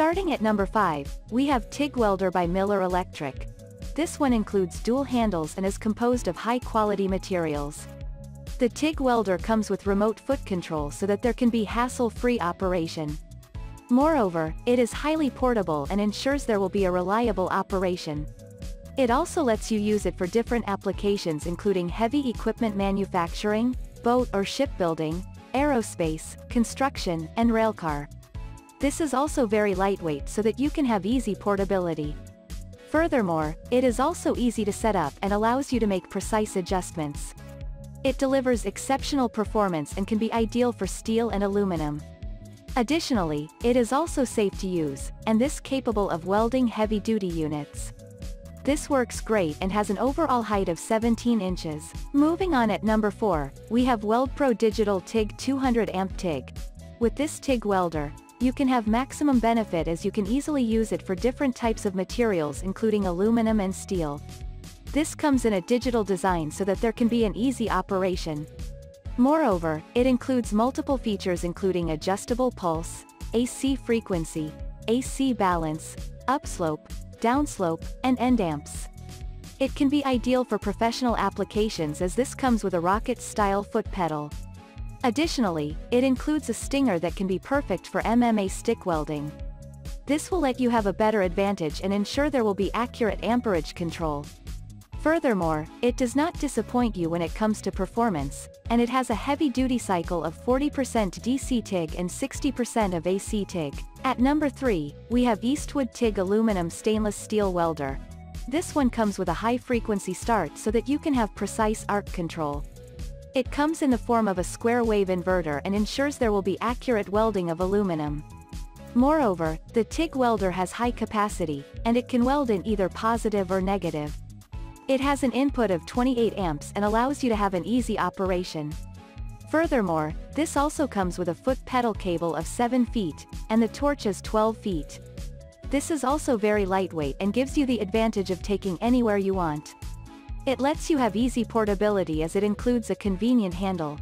Starting at number 5, we have TIG Welder by Miller Electric. This one includes dual handles and is composed of high-quality materials. The TIG welder comes with remote foot control so that there can be hassle-free operation. Moreover, it is highly portable and ensures there will be a reliable operation. It also lets you use it for different applications including heavy equipment manufacturing, boat or shipbuilding, aerospace, construction, and railcar. This is also very lightweight so that you can have easy portability. Furthermore, it is also easy to set up and allows you to make precise adjustments. It delivers exceptional performance and can be ideal for steel and aluminum. Additionally, it is also safe to use, and this capable of welding heavy-duty units. This works great and has an overall height of 17 inches. Moving on at number 4, we have WeldPro Digital TIG 200 amp TIG. With this TIG welder, you can have maximum benefit as you can easily use it for different types of materials including aluminum and steel. This comes in a digital design so that there can be an easy operation. Moreover, it includes multiple features including adjustable pulse, AC frequency, AC balance, upslope, downslope, and end amps. It can be ideal for professional applications as this comes with a rocket-style foot pedal. Additionally, it includes a stinger that can be perfect for MMA stick welding. This will let you have a better advantage and ensure there will be accurate amperage control. Furthermore, it does not disappoint you when it comes to performance, and it has a heavy-duty cycle of 40% DC TIG and 60% of AC TIG. At number 3, we have Eastwood TIG Aluminum Stainless Steel Welder. This one comes with a high-frequency start so that you can have precise arc control. It comes in the form of a square wave inverter and ensures there will be accurate welding of aluminum. Moreover, the TIG welder has high capacity, and it can weld in either positive or negative. It has an input of 28 amps and allows you to have an easy operation. Furthermore, this also comes with a foot pedal cable of 7 feet, and the torch is 12 feet. This is also very lightweight and gives you the advantage of taking anywhere you want. It lets you have easy portability as it includes a convenient handle.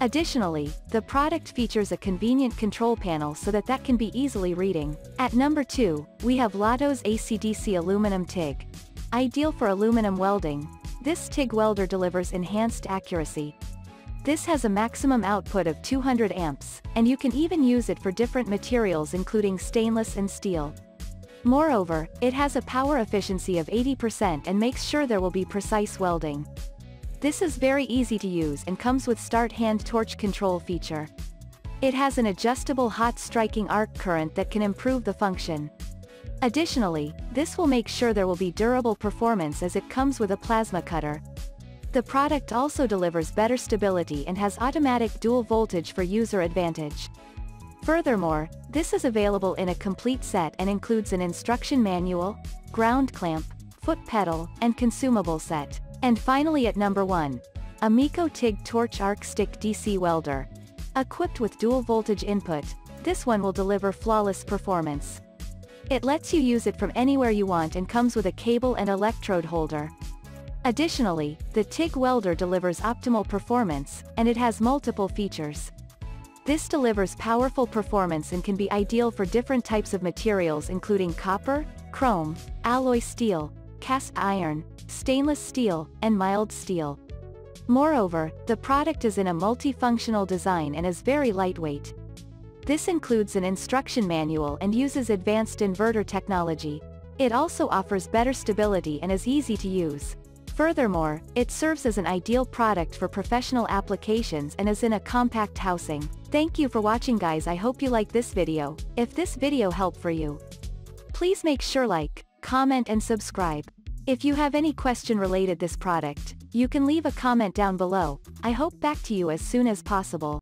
Additionally, the product features a convenient control panel so that that can be easily reading. At number 2, we have Lotos ACDC Aluminum TIG. Ideal for aluminum welding, this TIG welder delivers enhanced accuracy. This has a maximum output of 200 amps, and you can even use it for different materials including stainless and steel. Moreover, it has a power efficiency of 80% and makes sure there will be precise welding. This is very easy to use and comes with start hand torch control feature. It has an adjustable hot striking arc current that can improve the function. Additionally, this will make sure there will be durable performance as it comes with a plasma cutter. The product also delivers better stability and has automatic dual voltage for user advantage. Furthermore, this is available in a complete set and includes an instruction manual, ground clamp, foot pedal, and consumable set. And finally at number 1. Amico TIG Torch Arc Stick DC Welder. Equipped with dual voltage input, this one will deliver flawless performance. It lets you use it from anywhere you want and comes with a cable and electrode holder. Additionally, the TIG welder delivers optimal performance, and it has multiple features. This delivers powerful performance and can be ideal for different types of materials including copper, chrome, alloy steel, cast iron, stainless steel, and mild steel. Moreover, the product is in a multifunctional design and is very lightweight. This includes an instruction manual and uses advanced inverter technology. It also offers better stability and is easy to use. Furthermore, it serves as an ideal product for professional applications and is in a compact housing. Thank you for watching guys I hope you like this video. If this video helped for you, please make sure like, comment and subscribe. If you have any question related this product, you can leave a comment down below, I hope back to you as soon as possible.